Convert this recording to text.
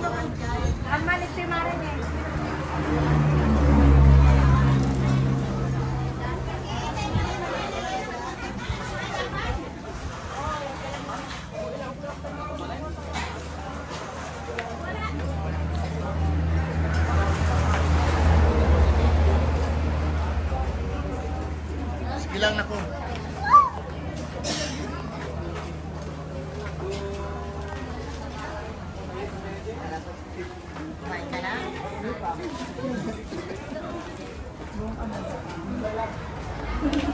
Ang malit si Marin eh. Sige lang na ko. Kumain ka na? Sige